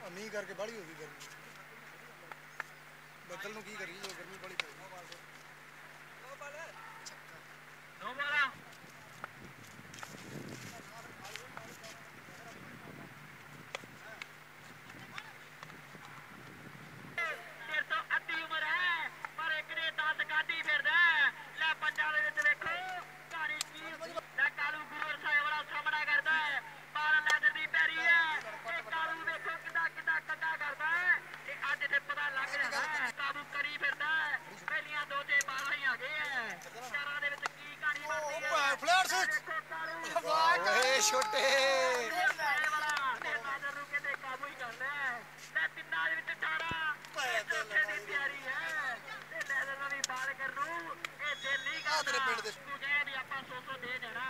ਆ ਮੀਂਹ ਕਰਕੇ ਬਾਹਲੀ ਹੋ ਗਈ ਗਰਮੀ। ਬੱਦਲ ਨੂੰ ਕੀ ਕਰੀ ਸਿੱਖ ਵਾਹ ਓਏ ਛੋਟੇ। ਤੇਰੇ ਪਿੰਡ ਦੇ ਤੂੰ ਕਹਿ ਵੀ ਆਪਾਂ 200 ਦੇ ਜਾਣਾ